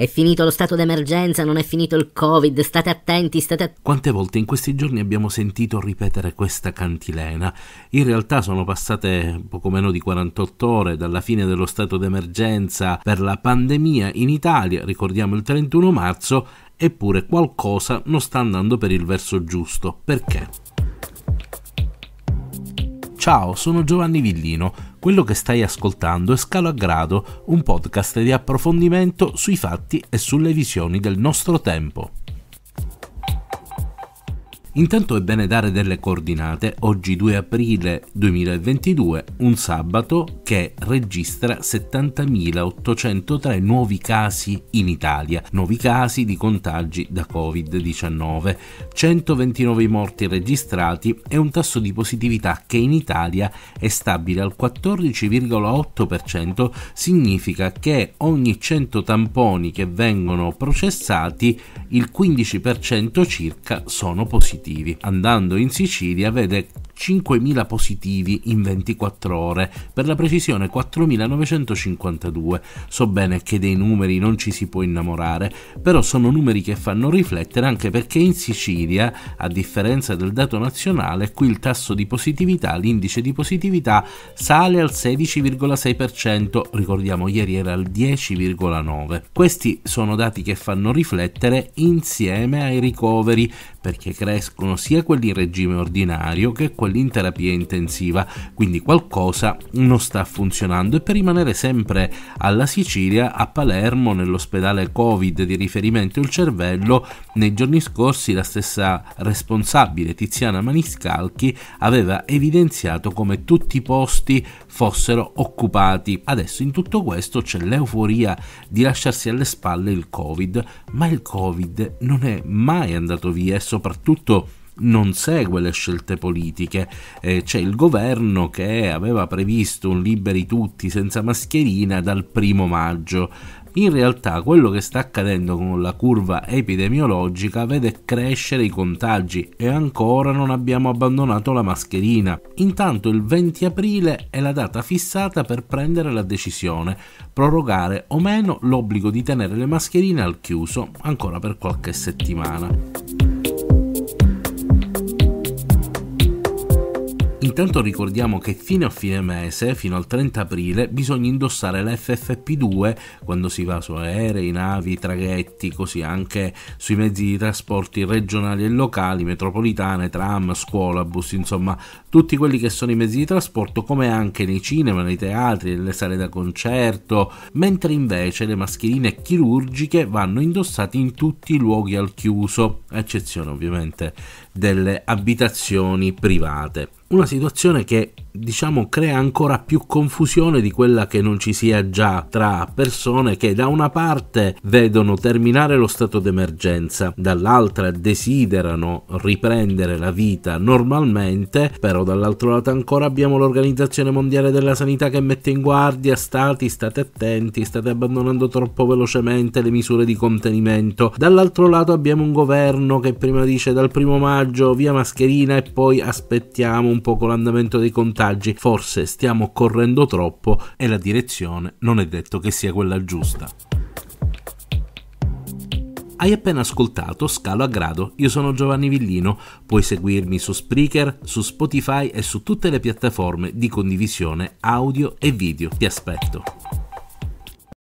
È finito lo stato d'emergenza, non è finito il Covid, state attenti, state attenti. Quante volte in questi giorni abbiamo sentito ripetere questa cantilena? In realtà sono passate poco meno di 48 ore dalla fine dello stato d'emergenza per la pandemia in Italia, ricordiamo il 31 marzo, eppure qualcosa non sta andando per il verso giusto. Perché? Ciao, sono Giovanni Villino. Quello che stai ascoltando è Scalo a Grado, un podcast di approfondimento sui fatti e sulle visioni del nostro tempo. Intanto è bene dare delle coordinate. Oggi 2 aprile 2022, un sabato che registra 70.803 nuovi casi in Italia, nuovi casi di contagi da Covid-19, 129 morti registrati e un tasso di positività che in Italia è stabile al 14,8%, significa che ogni 100 tamponi che vengono processati il 15% circa sono positivi positivi. Andando in Sicilia vede 5.000 positivi in 24 ore, per la precisione 4.952. So bene che dei numeri non ci si può innamorare, però sono numeri che fanno riflettere anche perché in Sicilia, a differenza del dato nazionale, qui il tasso di positività, l'indice di positività sale al 16,6%, ricordiamo ieri era al 10,9%. Questi sono dati che fanno riflettere insieme ai ricoveri perché crescono sia quelli in regime ordinario che quelli in terapia intensiva, quindi qualcosa non sta funzionando. E per rimanere sempre alla Sicilia, a Palermo, nell'ospedale Covid di riferimento il cervello, nei giorni scorsi la stessa responsabile Tiziana Maniscalchi aveva evidenziato come tutti i posti fossero occupati. Adesso in tutto questo c'è l'euforia di lasciarsi alle spalle il Covid, ma il Covid non è mai andato via e soprattutto non segue le scelte politiche. Eh, c'è il governo che aveva previsto un liberi tutti senza mascherina dal primo maggio. In realtà quello che sta accadendo con la curva epidemiologica vede crescere i contagi e ancora non abbiamo abbandonato la mascherina. Intanto il 20 aprile è la data fissata per prendere la decisione, prorogare o meno l'obbligo di tenere le mascherine al chiuso ancora per qualche settimana. Intanto ricordiamo che fino a fine mese, fino al 30 aprile, bisogna indossare l'FFP2 quando si va su aerei, navi, traghetti, così anche sui mezzi di trasporti regionali e locali, metropolitane, tram, scuola, bus, insomma tutti quelli che sono i mezzi di trasporto come anche nei cinema, nei teatri, nelle sale da concerto, mentre invece le mascherine chirurgiche vanno indossate in tutti i luoghi al chiuso, eccezione ovviamente delle abitazioni private. Una situazione che diciamo crea ancora più confusione di quella che non ci sia già tra persone che da una parte vedono terminare lo stato d'emergenza, dall'altra desiderano riprendere la vita normalmente, però dall'altro lato ancora abbiamo l'Organizzazione Mondiale della Sanità che mette in guardia stati, state attenti, state abbandonando troppo velocemente le misure di contenimento. Dall'altro lato abbiamo un governo che prima dice dal primo maggio via mascherina e poi aspettiamo un poco l'andamento dei contagi, forse stiamo correndo troppo e la direzione non è detto che sia quella giusta. Hai appena ascoltato Scalo a Grado, io sono Giovanni Villino, puoi seguirmi su Spreaker, su Spotify e su tutte le piattaforme di condivisione audio e video. Ti aspetto.